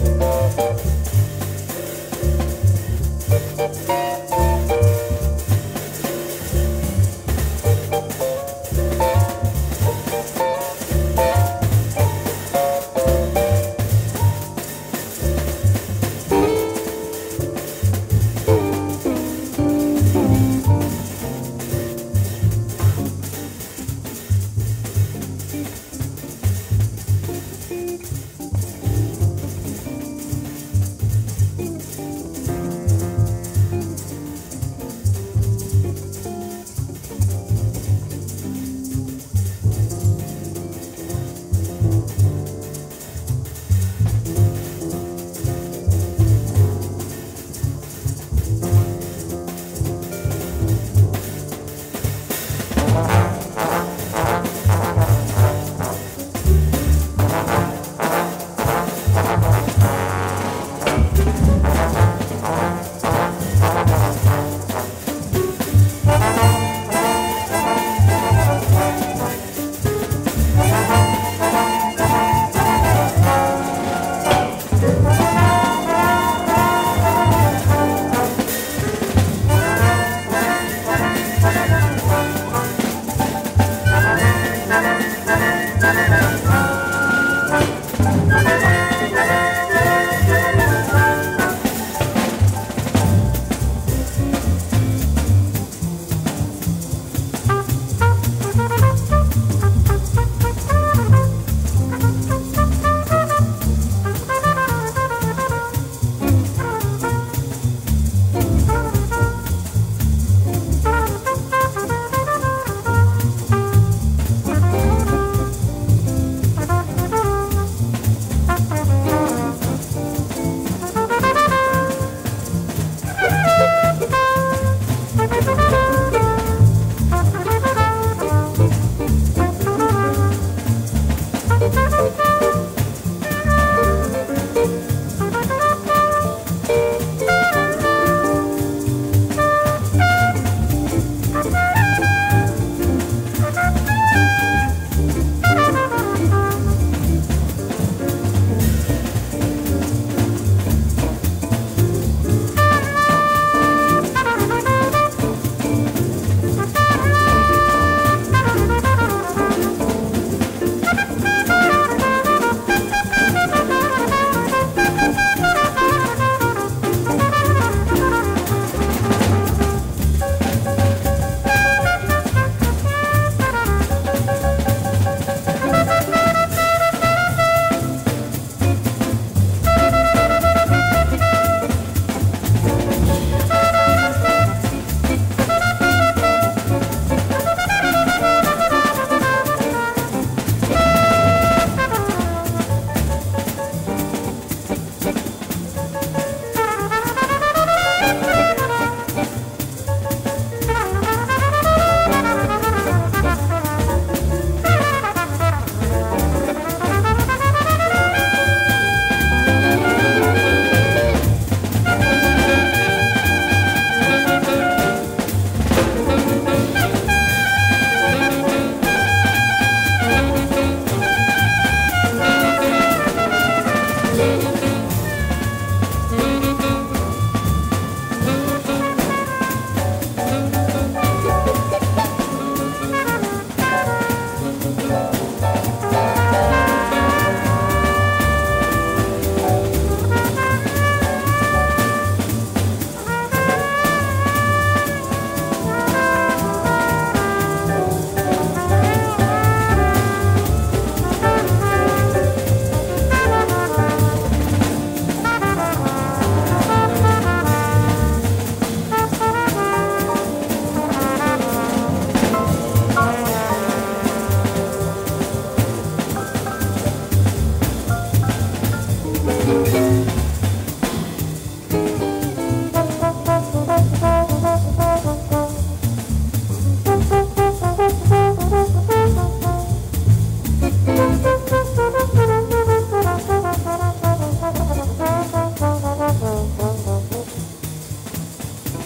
Bye.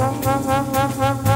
Ha ha ha ha ha!